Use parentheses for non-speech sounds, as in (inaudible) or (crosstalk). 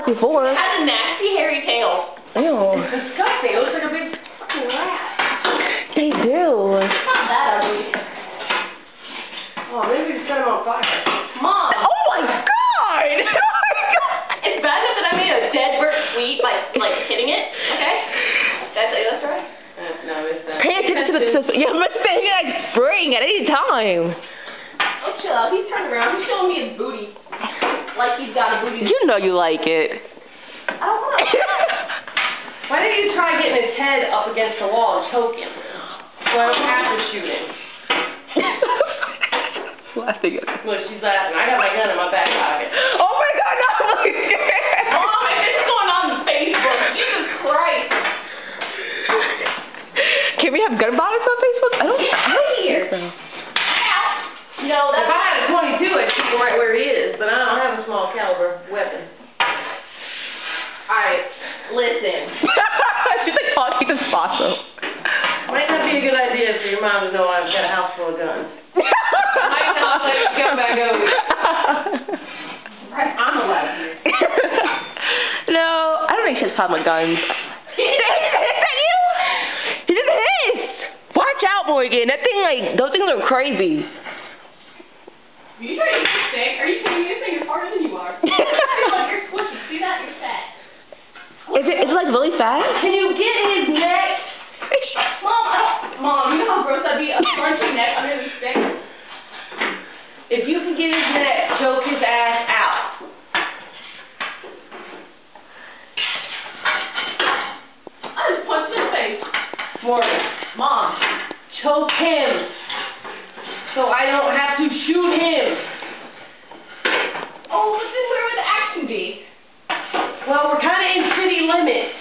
like before. It has a nasty hairy tail. Ew. It's disgusting. It looks like a big rat. They do. It's not that ugly. Oh, maybe we set on fire. Mom! Oh my god! (laughs) Oh my god! It's bad enough that I made a dead bird sweet by, like, hitting it, okay? Did I tell you that uh, story? Pay attention to the system. (laughs) Yeah, Miss Big like spring at any time. Oh, chill out. He's turning around. He's showing me his booty. Like he's got a booty. You know you like it. I don't want. (laughs) Why don't you try getting his head up against the wall and choke him? So I don't have to shoot him. Laughing at Look, she's laughing. I got my gun in my back pocket. Oh my god, no! (laughs) Mom, this is going on Facebook. Jesus Christ. Can we have gun violence on Facebook? I don't. Get I out don't of here. think so. No, If that's I had a 22, I'd shoot him right where he is, but I don't have a small caliber weapon. Alright, listen. She's like, oh, keep this fossil. Might not be a good idea for your mom to know I've got a house full of guns. Might not let you go back over. I'm allowed here. no, I don't think she has a problem with guns. Is that you? He just hissed. Watch out, Morgan. That thing, like, those things are crazy. Are you you're kidding me? This thing is harder than you are. (laughs) You're squishy. See that? You're fat. Is it? Is it like really fast? Can you get his neck? Mom, I don't. Mom, you know how gross that'd be? A crunchy neck under the stick. If you can get his neck, choke his ass out. I just punched his face. Morgan, Mom, choke him. So I don't have to shoot him. Well, we're kind of in city limits.